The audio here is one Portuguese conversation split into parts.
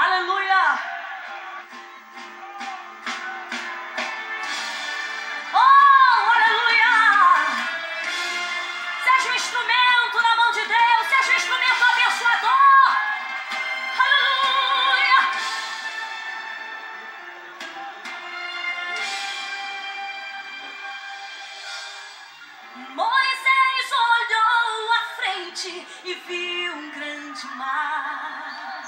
Aleluia! Oh, aleluia! Seja um instrumento na mão de Deus, seja um instrumento abençoador. Aleluia! Moisés olhou à frente e viu um grande mar.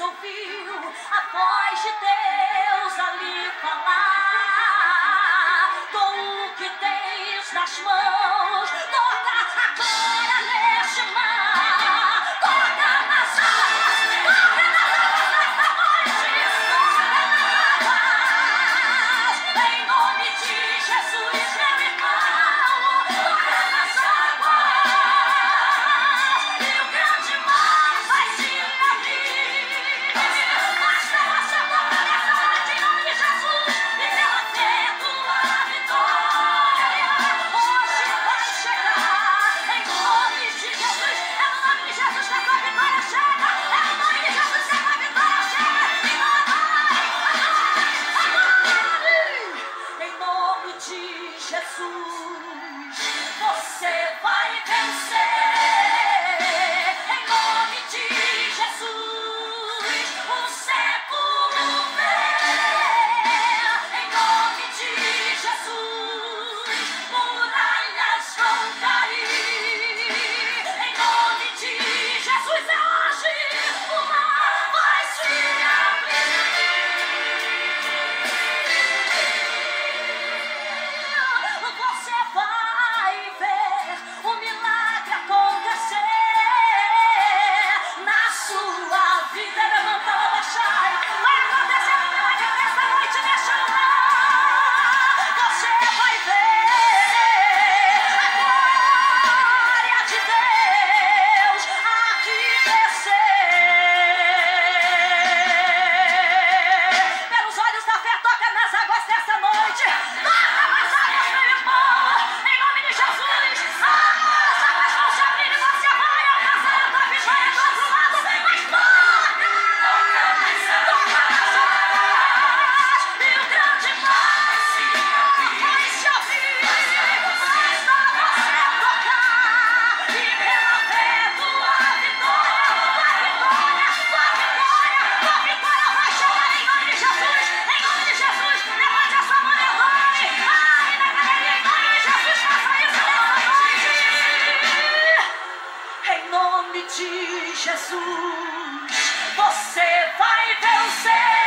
ouviu a voz de Deus. de Jesus, você vai vencer.